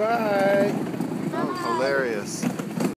Bye.